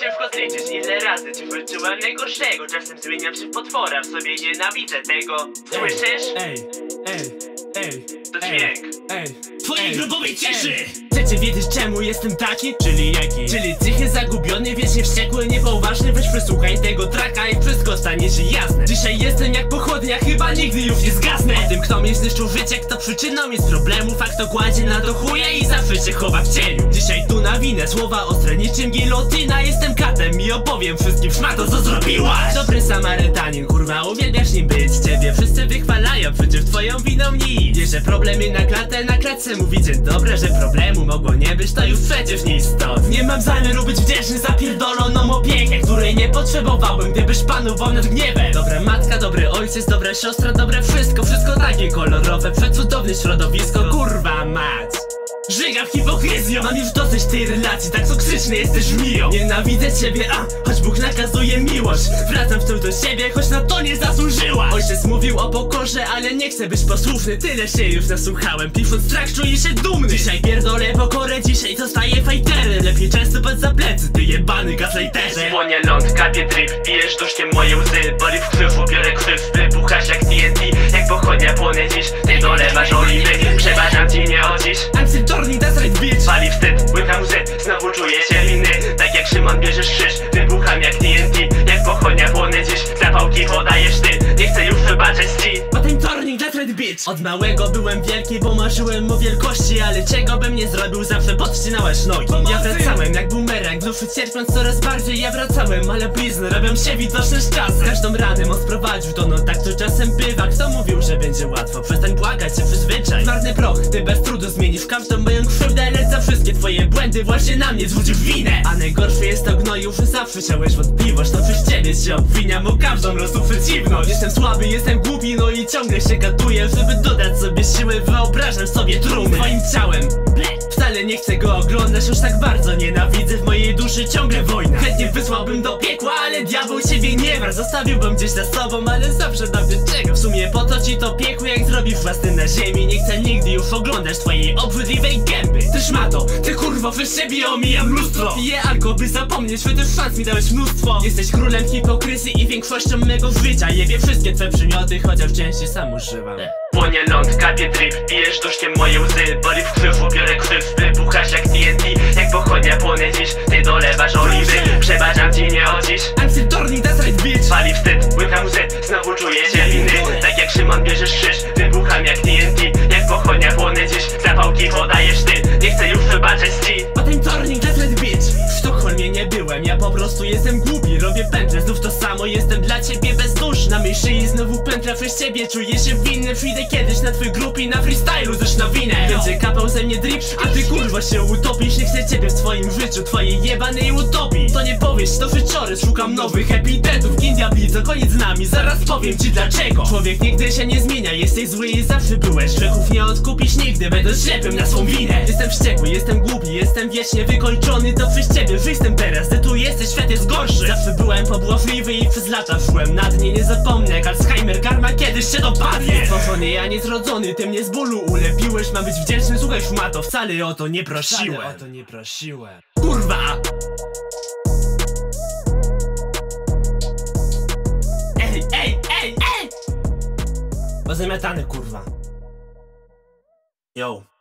Ciężko zliczyć ile razy ci wyczułem najgorszego Czasem zmieniam się w potwora, w sobie nienawidzę tego Słyszysz? Ej, ej, ej, To ej, dźwięk. Ej, Twojej ej, grobowej Chcecie wiedzieć czemu jestem taki? Czyli jaki? Czyli cichy, zagubiony, wiecznie wściekły, niepoważny Weź przesłuchaj tego traka i wszystko stanie się jasne. Dzisiaj jestem jak pochodnia, chyba nigdy już nie zgasnę. O tym kto mnie zniszczył życie, kto przyczyną jest problemów A kto kładzie na to chuje i zawsze się chowa w cieniu. Dzisiaj tu nawinę słowa ostre niczym gilotyna. Jestem katem i opowiem wszystkim szmato co zrobiłaś. Dobry Samarytanin, kurwa uwielbiasz nim być. Ciebie wszyscy że problemy na klatę, na klatce mówi dzień dobre Że problemu mogło nie być, to już przecież nie istot Nie mam zamiaru być wdzięczny za pierdoloną opiekę Której nie potrzebowałbym, gdybyś panował nad gniewem. Dobra matka, dobry ojciec, dobra siostra, dobre wszystko Wszystko takie kolorowe, przecudowne środowisko, kurwa mać Żygam hipokryzją Mam już dosyć tej relacji, tak toksyczny jesteś miją Nienawidzę ciebie, a choć Bóg nakazuje miłość. Wracam w do siebie, choć na to nie zasłużyła Ojciec mówił o pokorze, ale nie chcę być posłuszny. Tyle się już nasłuchałem, pisząc trakt czuję się dumny. Dzisiaj pierdolę pokorę, dzisiaj zostaję fajterem. Lepiej często pod za plecy, ty jebany gaflejterze. Słonie ląd, kapie drip, pijesz duszkiem moje łzy. Boli w krzywu, biorę krzyw, wybuchasz jak TNT Jak pochodnia płonę dziś, ty dolewasz bitch Od małego byłem wielki, bo marzyłem o wielkości Ale czego bym nie zrobił, zawsze podcinałaś nogi. Ja wracałem jak bumerang, duszy cierpiąc coraz bardziej Ja wracałem, ale blizny robią się widoczne z czasem. Każdą ranę on sprowadził to no tak to czasem bywa. Kto mówił, że będzie łatwo? Przestań błagać się przyzwyczaj. Marny proch, ty bez trudu zmienisz każdą moją krzywdę Lecz za wszystkie twoje błędy właśnie na mnie zwrócił winę. A najgorsze jest to gnoju, że zawsze chciałeś wątpliwość To przez obwiniam o każdą losu przeciwność Jestem słaby, jestem głupi, no i ciągle się gatuję Żeby dodać sobie siły, wyobrażam sobie trumny. Twoim ciałem, Wcale nie chcę go oglądać, już tak bardzo nienawidzę. W mojej duszy ciągle wojna. Chętnie wysłałbym do piekła, ale diabeł ciebie nie ma Zostawiłbym gdzieś za sobą, ale zawsze dowie czego. W sumie po to ci to piekło, jak zrobisz własny na ziemi? Nie chcę nigdy już oglądać twojej obrzydliwej gęby. Ty szmato, ty kurwo, przez ciebie omijam mnóstwo. Piję alko, by zapomnieć, że też szans mi dałeś mnóstwo. Jesteś królem hipokryzji i większością mego życia. Jebie wszystkie twoje przymioty, chociaż częściej sam używam. Płonie ląd, kapie drip, pijesz duszkiem moje łzy. Boli w krzywu, biorę krzyw, jak TNT Jak pochodnia płonę dziś, ty dolewasz oliwy. Przebaczam ci nie o dziś I'm still turning, that's right bitch. Pali wstyd, łykam łzy, znowu czuję się winny. Tak jak Szymon bierzesz krzyż, wybucham jak TNT Jak pochodnia płonę dziś, zapałki podajesz pętla przez ciebie Czuję się winny, przyjdę kiedyś na twój grup i na freestylu też na winę Będzie kapał ze mnie drip, a ty kurwa się utopisz. Nie chcę ciebie w swoim życiu, twojej jebanej utopii. To nie powiesz, to wieczory, szukam nowych epitetów Kim diabli, to koniec z nami, zaraz powiem ci dlaczego. Człowiek nigdy się nie zmienia, jesteś zły i zawsze byłeś. Grzechów nie odkupisz nigdy, będę ślepym na swą winę. Jestem wściekły, jestem głupi, jestem wiecznie wykończony. To przez ciebie że jestem teraz, ty tu jesteś, świat jest gorszy. Zawsze byłem pobłażliwy i przez lata szłem. Na dnie Nie zapomnę, jak Alzheimer, karma kiedyś się dopadnie Stworzony, ja niezrodzony, ty mnie z bólu ulepiłeś Mam być wdzięczny, słuchaj szmato, wcale o to nie prosiłem Wcale o to nie prosiłem Kurwa! Ej, ej, ej, ej! Pozamiatany, kurwa. Yo.